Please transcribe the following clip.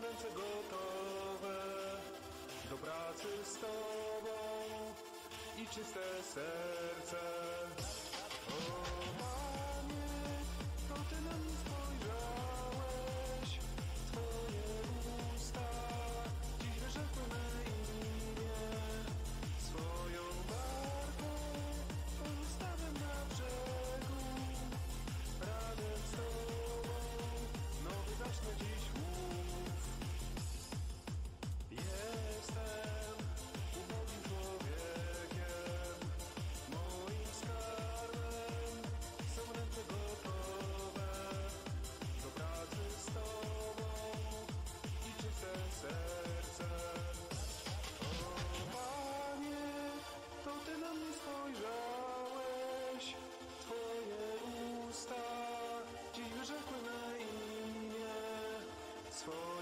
serce gotowe do pracy z Tobą i czyste serce. O for